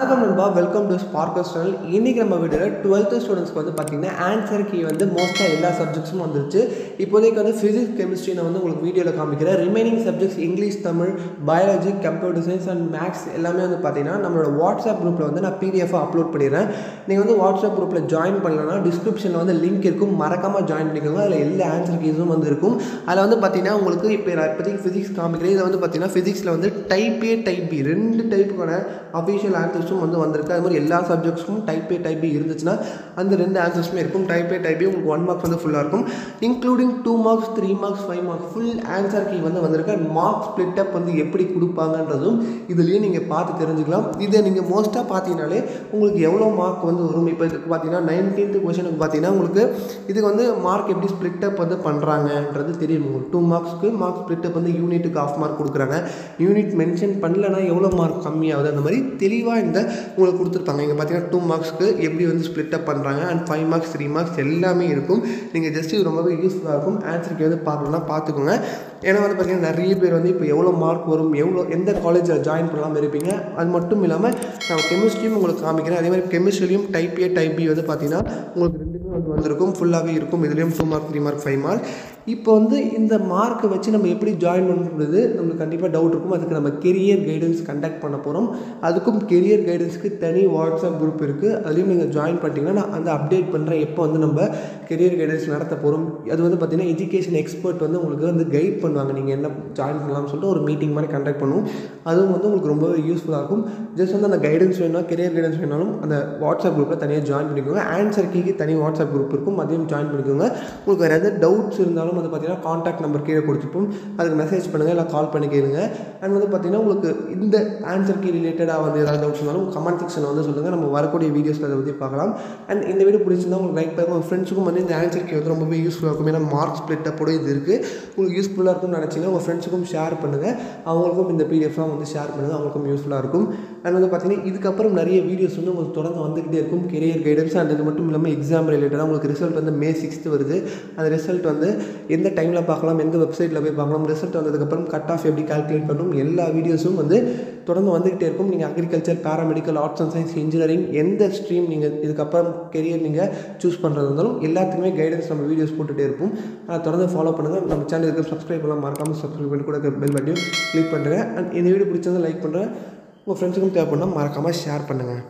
வணக்கம் நண்பா welcome to ஸ்பார்க்கஸ் channel இன்றைக்கி நம்ம வீடியோவில் டுவெல்த்து ஸ்டூடெண்ட்ஸ்க்கு வந்து பார்த்திங்கன்னா ஆன்சர் கீ வந்து மோஸ்ட்டாக எல்லா சப்ஜெக்ட்ஸும் வந்துருச்சு. இப்போதைக்கு வந்து ஃபிசிக்ஸ் கெமிஸ்ட்ரி நான் வந்து உங்களுக்கு வீடியோவில் காமிக்கிறேன். Remaining subjects English Tamil biology computer science and maths எல்லாமே வந்து பார்த்திங்கன்னா நம்மளோட வாட்ஸ்அப் குரூப்பில் வந்து நான் பிடிஎஃபாக அப்லோட் பண்ணிடுறேன். நீங்கள் வந்து வாட்ஸ்அப் குரூப்பில் ஜாயின் பண்ணலன்னா டிஸ்கிரிப்ஷனில் வந்து லிங்க் இருக்கும். மறக்காமல் ஜாயின் பண்ணிக்கோங்க. அதில் எல்லா ஆன்சர் கீஸும் வந்து இருக்கும். அதில் வந்து பார்த்திங்கன்னா உங்களுக்கு இப்போ நான் இப்போதைக்கு ஃபிசிக்ஸ் காமிக்கிறேன். இதில் வந்து பார்த்திங்கன்னா ஃபிசிக்ஸில் வந்து டைப் ஏ டைப் பி ரெண்டு டைப்புக்கான அஃபிஷியல் ஆன்சர்ஸும் வந்து வந்திருக்கு. அது மாதிரி எல்லா சப்ஜெக்ட்ஸ்க்கும் டைப் ஏ டைப் பி இருந்துச்சுன்னா அந்த ரெண்டு ஆன்சர்ஸுமே இருக்கும். டைப் ஏ டைப் பி உங்களுக்கு ஒன் மார்க்ஸ் வந்து ஃபுல்லாக இருக்கும். Including two marks three marks five marks full answer key வந்து வந்திருக்கு. அண்ட் மார்க் ஸ்ப்ளிட் அப் வந்து எப்படி கொடுப்பாங்கன்றதும் இதுலேயே நீங்கள் பார்த்து தெரிஞ்சுக்கலாம். இதை நீங்கள் மோஸ்ட்டாக பார்த்தீங்கனாலே உங்களுக்கு எவ்வளோ மார்க் வந்து வரும்? இப்போ இதுக்கு பார்த்தீங்கன்னா நைன்டீன்த் கொஷனுக்கு பார்த்தீங்கன்னா உங்களுக்கு இதுக்கு வந்து மார்க் எப்படி ஸ்ப்ளிட் அப் வந்து பண்ணுறாங்கன்றது தெரியும். உங்களுக்கு டூ மார்க்ஸ்க்கு மார்க் ஸ்ப்ளிட் அப் வந்து யூனிட்டுக்கு ஆஃப் மார்க் கொடுக்குறாங்க. யூனிட் மென்ஷன் பண்ணலன்னா எவ்வளோ மார்க் கம்மியாகுது? அந்த மாதிரி தெளிவாக இந்த உங்களுக்கு கொடுத்துருப்பாங்க. இங்கே பார்த்தீங்கன்னா டூ மார்க்ஸ்க்கு எப்படி வந்து ஸ்ப்ளிட்டப் பண்ணுறாங்க and five marks three marks எல்லாமே இருக்கும். நீங்கள் ஜஸ்ட் இது ரொம்பவே யூஸ்ஃபுல்லாக இருக்கும். ஆன்சருக்கு வந்து பார்க்கணும்னா பார்த்துக்கோங்க. ஏன்னா வந்து பார்த்தீங்கன்னா நிறைய பேர் வந்து இப்போ எவ்வளோ மார்க் வரும் எவ்வளோ எந்த காலேஜில் ஜாயின் பண்ணலாமல் இருப்பீங்க அது மட்டும் இல்லாமல் நான் கெமிஸ்ட்ரியும் உங்களுக்கு காமிக்கிறேன். அதே மாதிரி கெமிஸ்ட்ரிலையும் டைப் ஏ டைப் பி வந்து பார்த்தீங்கன்னா உங்களுக்கு ரெண்டுமே வந்து வந்திருக்கும். ஃபுல்லாகவே இருக்கும். இதுலேயும் two mark three mark five mark இப்போ வந்து இந்த மார்க்கை வச்சு நம்ம எப்படி ஜாயின் பண்ணுறது நம்மளுக்கு கண்டிப்பாக டவுட் இருக்கும். அதுக்கு நம்ம கெரியர் கைடன்ஸ் கண்டக்ட் பண்ண போகிறோம் அதுக்கும் கெரியர் கைடன்ஸ்க்கு தனி வாட்ஸ்அப் குரூப் இருக்குது அதுலேயும் நீங்கள் ஜாயின் பண்ணிட்டீங்கன்னா நான் அந்த அப்டேட் பண்ணுறேன் எப்போ வந்து நம்ம கெரியர் கைடன்ஸ் நடத்த போகிறோம் அது வந்து பார்த்திங்கன்னா எஜுகேஷன் எக்ஸ்பர்ட் வந்து உங்களுக்கு வந்து கைட் பண்ணுவாங்க. நீங்கள் என்ன ஜாயின் பண்ணலாம்னு சொல்லிட்டு ஒரு மீட்டிங் மாதிரி கண்டக்ட் பண்ணுவோம். அதுவும் வந்து உங்களுக்கு ரொம்பவே யூஸ்ஃபுல்லாக இருக்கும். ஜஸ்ட் வந்து அந்த கைடன்ஸ் வேணும் கெரியர் கைடன்ஸ் வேணாலும் அந்த வாட்ஸ்அப் குரூப்பில் தனியாக ஜாயின் பண்ணிக்கோங்க. ஆன்சர் கீக்கு தனி வாட்ஸ்அப் குரூப் இருக்கும். அதையும் ஜாயின் பண்ணிக்கோங்க. உங்களுக்கு வேறு எதாவது டவுட்ஸ் இருந்தாலும் வந்து பார்த்தீங்கன்னா காண்டாக்ட் நம்பர் கீழே கொடுத்துப்போம். அதுக்கு மெசேஜ் பண்ணுங்கள் இல்லை கால் பண்ணி கேளுங்க. அண்ட் வந்து பார்த்தீங்கன்னா உங்களுக்கு இந்த ஆன்சர் கீ ரிலேட்டடாக வந்து ஏதாவது டவுட்ஸ் இருந்தாலும் கமெண்ட் செக்ஷனில் வந்து சொல்லுங்கள் நம்ம வரக்கூடிய வீடியோஸில் அதை பற்றி பார்க்கலாம். அண்ட் இந்த வீடியோ பிடிச்சிருந்தா உங்களுக்கு லைக் பண்ணுங்க. உங்கள் ஃப்ரெண்ட்ஸுக்கும் வந்து இந்த ஆன்சர் கே வந்து ரொம்பவே யூஸ்ஃபுல்லாக இருக்கும். ஏன்னா மார்க் ஸ்ப்ளிட் போட இது இருக்குது உங்களுக்கு யூஸ்ஃபுல்லாக இருக்கும்னு நினச்சிங்கன்னா உங்கள் ஃப்ரெண்ட்ஸுக்கும் ஷேர் பண்ணுங்கள் அவங்களுக்கும் இந்த பிடிஎஃப்லாம் வந்து ஷேர் பண்ணுங்கள் அவங்களுக்கும் யூஸ்ஃபுல்லாக இருக்கும். அண்ட் வந்து பார்த்தீங்கன்னா இதுக்கப்புறம் நிறைய வீடியோஸ் வந்து உங்களுக்கு தொடர்ந்து வந்துக்கிட்டே இருக்கும். கெரியர் கைடன்ஸ் அண்ட் இது மட்டும் இல்லாமல் எக்ஸாம் ரிலேட்டடாக உங்களுக்கு ரிசல்ட் வந்து மே சிக்ஸ்த்து வருது. அந்த ரிசல்ட் வந்து எந்த டைமில் பார்க்கலாம் எந்த வெப்சைட்டில் போய் பார்க்கலாம் ரிசல்ட் வந்ததுக்கப்புறம் கட் ஆஃப் எப்படி கால்குலேட் பண்ணணும் எல்லா வீடியோஸும் வந்து தொடர்ந்து வந்துக்கிட்டே இருக்கும். நீங்கள் agriculture paramedical arts and science engineering எந்த ஸ்ட்ரீம் நீங்கள் இதுக்கப்புறம் கெரியர் நீங்கள் சூஸ் பண்ணுறது இருந்தாலும் எல்லாத்துக்குமே கைடன்ஸ் நம்ம வீடியோஸ் போட்டுகிட்டே இருப்போம். அதை தொடர்ந்து ஃபாலோ பண்ணுங்கள் நம்ம சேனலுக்கு சப்ஸ்கிரைப் பண்ணலாம். மறக்காமல் சப்ஸ்கிரைப் பண்ணி கூட பெல் பட்டியும் கிளிக் பண்ணுறேன் அண்ட் இந்த வீடியோ பிடிச்சதை லைக் பண்ணுறேன் உங்கள் ஃப்ரெண்ட்ஸுக்கும் தேவைப்படணும் மறக்காமல் ஷேர் பண்ணுங்கள்